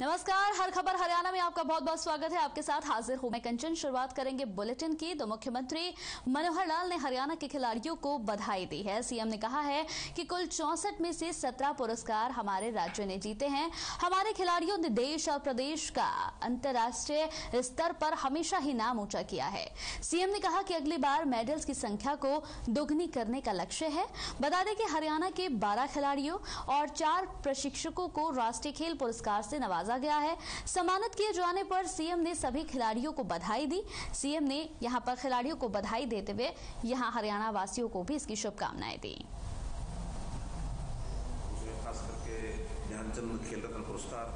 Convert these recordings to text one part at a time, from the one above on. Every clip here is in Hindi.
नमस्कार, हर खबर हरियाणा में आपका बहुत बहुत स्वागत है। आपके साथ हाजिर हूँ मैं कंचन। शुरुआत करेंगे बुलेटिन की। तो मुख्यमंत्री मनोहर लाल ने हरियाणा के खिलाड़ियों को बधाई दी है। सीएम ने कहा है कि कुल चौसठ में से सत्रह पुरस्कार हमारे राज्य ने जीते हैं। हमारे खिलाड़ियों ने देश और प्रदेश का अंतर्राष्ट्रीय स्तर पर हमेशा ही नाम ऊँचा किया है। सीएम ने कहा कि अगली बार मेडल्स की संख्या को दोगुनी करने का लक्ष्य है। बता दें कि हरियाणा के बारह खिलाड़ियों और चार प्रशिक्षकों को राष्ट्रीय खेल पुरस्कार से नवाजा गया है। सम्मानित किए जाने पर सीएम ने सभी खिलाड़ियों को बधाई दी। सीएम ने यहाँ पर खिलाड़ियों को बधाई देते हुए यहाँ हरियाणा वासियों को भी इसकी शुभकामनाएँ दी। खास करके ध्यानचंद खेल रत्न पुरस्कार।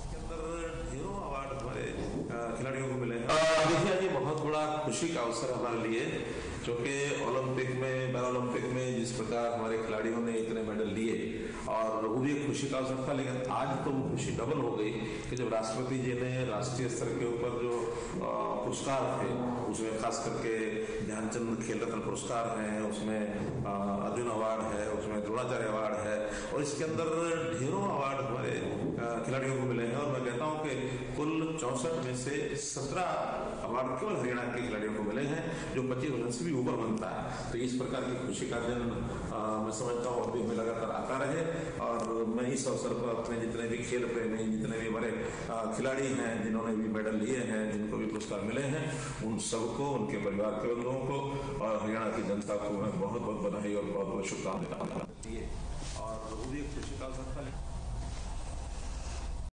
इसके अंदर ढेरों अवार्ड हमारे खिलाड़ियों को मिले हैं। देखिए ये बहुत बड़ा खुशी का अवसर हमारे लिए क्योंकि ओलंपिक में जिस प्रकार हमारे खिलाड़ियों ने इतने मेडल लिए और वो भी एक खुशी का अवसर था, लेकिन आज तो वो खुशी डबल हो गई कि जब राष्ट्रपति जी ने राष्ट्रीय स्तर के ऊपर जो पुरस्कार थे, उसमें खास करके ध्यानचंद खेल रत्न पुरस्कार हैं, उसमें अर्जुन अवार्ड है, उसमें द्रोणाचार्य अवार्ड है, और इसके अंदर ढेरों अवार्ड हमारे अ, खिलाड़ियों को मिले हैं और मैं कहता हूँ कि चौसठ में से सत्रह अवार्ड केवल हरियाणा के खिलाड़ियों को मिले हैं, जो पच्चीस वर्ष से भी ऊपर बनता है। तो इस प्रकार की खुशी का दिन मैं समझता हूँ, अभी हमें लगातार आता रहे। और मैं इस अवसर पर अपने जितने भी खेल प्रेमी, जितने भी हमारे खिलाड़ी हैं, जिन्होंने भी मेडल लिए हैं, जिनको भी पुरस्कार मिले हैं, उन सबको, उनके परिवार के लोगों को और हरियाणा की जनता को मैं बहुत बहुत बधाई और बहुत बहुत शुभकामनाएँ और एक खुशी का